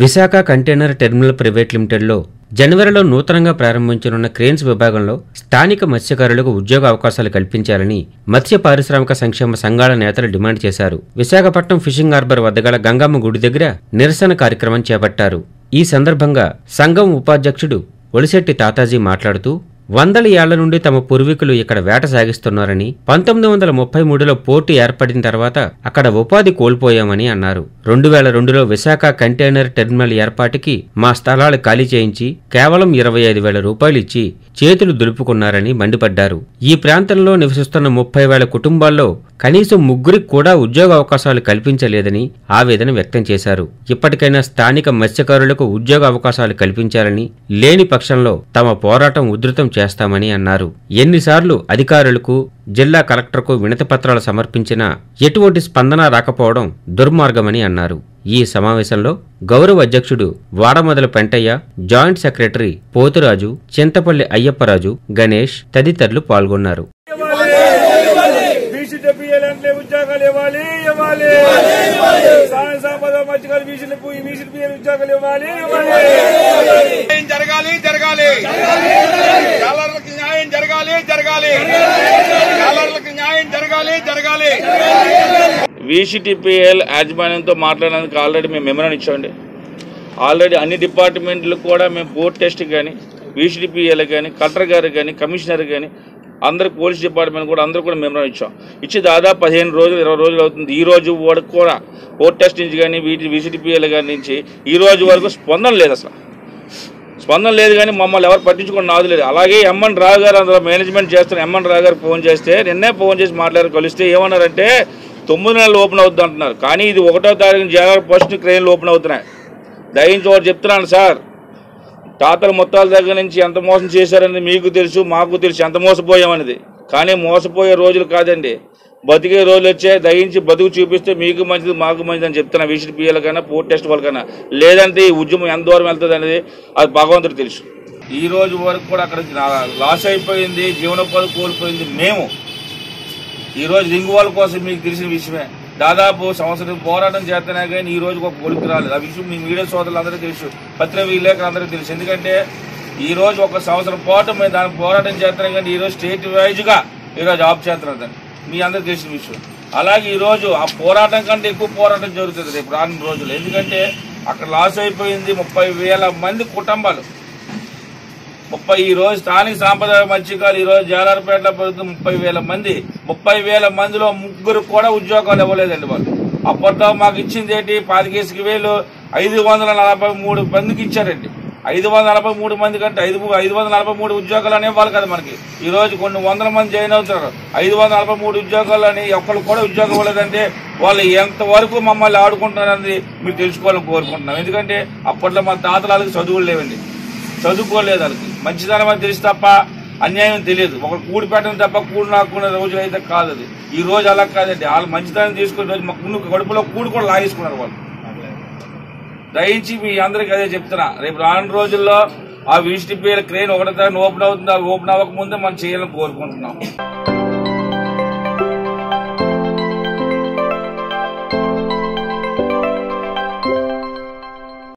Visakha container terminal private లిమిటెడ్లో జనవరిలో నూతనంగా ప్రారంభించనున్న క్రేన్స్ విభాగంలో స్థానిక మత్స్యకారులకు ఉద్యోగ అవకాశాలు కల్పించాలని మత్స్య పారిశ్రామిక సంక్షేమ సంఘాల నేతలు డిమాండ్ చేశారు. విశాఖపట్నం ఫిషింగ్ హార్బర్ వద్ద గల గంగమ్మ గుడి దగ్గర నిరసన కార్యక్రమం చేపట్టారు. ఈ సందర్భంగా సంఘం ఉపాధ్యక్షుడు ఒలిశెట్టి తాతాజీ మాట్లాడుతూ వందల ఏళ్ళ నుండి తమ పూర్వీకులు ఇక్కడ వేట సాగిస్తున్నారని పంతొమ్మిది వందల ముప్పై మూడులో పోర్టు ఏర్పడిన తర్వాత అక్కడ ఉపాధి కోల్పోయామని అన్నారు. రెండు వేల రెండులో విశాఖ కంటైనర్ టెర్మినల్ ఏర్పాటుకి మా స్థలాలు ఖాళీ చేయించి కేవలం ఇరవై ఐదు వేల రూపాయలు ఇచ్చి చేతులు దులుపుకున్నారని మండిపడ్డారు. ఈ ప్రాంతంలో నివసిస్తున్న ముప్పై వేల కుటుంబాల్లో కనీసం ముగ్గురికి కూడా ఉద్యోగ అవకాశాలు కల్పించలేదని ఆవేదన వ్యక్తం చేశారు. ఇప్పటికైనా స్థానిక మత్స్యకారులకు ఉద్యోగ అవకాశాలు కల్పించాలని లేని పక్షంలో తమ పోరాటం ఉధృతం చేస్తామని అన్నారు. ఎన్నిసార్లు అధికారులకు జిల్లా కలెక్టర్కు వినతిపత్రాలు సమర్పించినా ఎటువంటి స్పందన రాకపోవడం దుర్మార్గమని అన్నారు. ఈ సమావేశంలో గౌరవ అధ్యక్షుడు వాడమొదల పెంటయ్య జాయింట్ సెక్రటరీ పోతురాజు చింతపల్లి అయ్యప్పరాజు గణేష్ తదితరులు పాల్గొన్నారు. జరగాలి జరగాలి. జరగాలి. జరగాలి న్యాయం జరగాలి జరగాలి. విసిటిపిఎల్ యాజమాన్యంతో మాట్లాడడానికి ఆల్రెడీ మేము మెమరాన్ ఇచ్చామండి. ఆల్రెడీ అన్ని డిపార్ట్మెంట్లు కూడా మేము బోర్డ్ టెస్ట్ కానీ విసిడిపిఎల్ కానీ కలెక్టర్ గారు కానీ కమిషనర్ కానీ అందరు పోలీస్ డిపార్ట్మెంట్ కూడా అందరూ కూడా మెమరాన్ ఇచ్చాం. ఇచ్చి దాదాపు పదిహేను రోజులు ఇరవై రోజులు అవుతుంది. ఈ రోజు వరకు కూడా బోర్డ్ టెస్ట్ నుంచి కానీ వీటి విసిడిపిఎల్ గారి నుంచి ఈ రోజు వరకు స్పందన లేదు అసలు. స్పందన లేదు కానీ మమ్మల్ని ఎవరు పట్టించుకుని నాదు లేదు. అలాగే ఎంఎన్ రావు గారు అందులో మేనేజ్మెంట్ చేస్తున్న ఎంఎన్ రావు గారు ఫోన్ చేస్తే నిన్నే ఫోన్ చేసి మాట్లాడి కలిస్తే ఏమన్నారంటే తొమ్మిది నెలలు ఓపెన్ అవుతుంది అంటున్నారు. కానీ ఇది ఒకటో తారీఖు జనవరి ఫస్ట్ క్రెయిన్లు ఓపెన్ అవుతున్నాయి. దయించి ఒకటి చెప్తున్నాను సార్ తాతల మొత్తాల దగ్గర నుంచి ఎంత మోసం చేశారని మీకు తెలుసు మాకు తెలుసు ఎంత మోసపోయామనేది. కానీ మోసపోయే రోజులు కాదండి. బతికే రోజులు వచ్చే దయించి బతుకు చూపిస్తే మీకు మంచిది మాకు మంచిది అని చెప్తున్నా విసిడిపిఎల్ కన్నా పోర్ట్ టెస్ట్ వాళ్ళకైనా లేదంటే ఈ ఉద్యమం ఎంత దూరం వెళ్తుంది అనేది అది భగవంతుడు తెలుసు. ఈ రోజు వరకు కూడా అక్కడ లాస్ అయిపోయింది జీవనోపాధి కోల్పోయింది మేము. ఈరోజు రోజు రింగు వాళ్ళ కోసం మీకు తెలిసిన విషయమే. దాదాపు సంవత్సరం పోరాటం చేస్తేనే కానీ ఈ రోజు ఒక కొడుకు రాలేదు. ఆ విషయం మీ మీడియా సోదరులందరూ తెలుసు. పత్రిక విలేకరులు అందరికీ తెలుసు. ఎందుకంటే ఈ రోజు ఒక సంవత్సరం పోవటం మీద దానికి పోరాటం చేస్తున్నాం కానీ ఈ రోజు స్టేట్ వైజ్గా ఈరోజు ఈ రోజు ఆఫ్ చేస్తున్నారు దాన్ని. మీ అందరి తెలిసిన విషయం అలాగే ఈరోజు ఆ పోరాటం కంటే ఎక్కువ పోరాటం జరుగుతుంది రేపు రానున్న రోజులు ఎందుకంటే అక్కడ లాస్ అయిపోయింది ముప్పై వేల మంది కుటుంబాలు. ముప్పై ఈ రోజు స్థానిక సాంప్రదాయ మత్స్యకారులు ఈరోజు రోజు జాలారపేటలో ముప్పై వేల మంది. ముప్పై వేల మందిలో ముగ్గురు కూడా ఉద్యోగాలు ఇవ్వలేదండి వాళ్ళు. అప్పట్లో మాకు ఇచ్చింది ఏంటి? పాతికేసికి వేలు ఐదు వందల నలభై మూడు మందికి ఇచ్చారండి. ఐదు వందల నలభై మూడు మంది కంటే ఐదు ఐదు వందల నలభై మూడు ఉద్యోగాలు అనేవాళ్ళు కదా మనకి. ఈ రోజు కొన్ని వందల మంది జాయిన్ అవుతున్నారు. ఐదు వందల నలభై మూడు ఉద్యోగాలు అని కూడా ఉద్యోగం ఇవ్వలేదంటే వాళ్ళు ఎంతవరకు మమ్మల్ని ఆడుకుంటున్నారని మీరు తెలుసుకోవాలని కోరుకుంటున్నాం. ఎందుకంటే అప్పట్లో మా తాతలాలకు చదువులు లేవండి. చదువుకోలేదు వాళ్ళకి. మంచిదనం అని తెలిసి తప్ప అన్యాయం తెలియదు. ఒకరు కూడి పెట్టడం తప్ప కూడి నాకున్న రోజులు అయితే కాదు అది ఈ రోజు అలా కాదండి. వాళ్ళు మంచిదనం తీసుకునే రోజు మాకు ముందు కడుపులో కూడి కూడా లాగేసుకున్నారు వాళ్ళు. దయించి మీ అందరికి అదే చెప్తున్నా. రేపు రాను రోజుల్లో ఆ వీస్టిపీఎల్ క్రెయిన్ ఒకటో ఓపెన్ అవుతుంది ఓపెన్ అవ్వకముందే మనం చేయాలని కోరుకుంటున్నాం.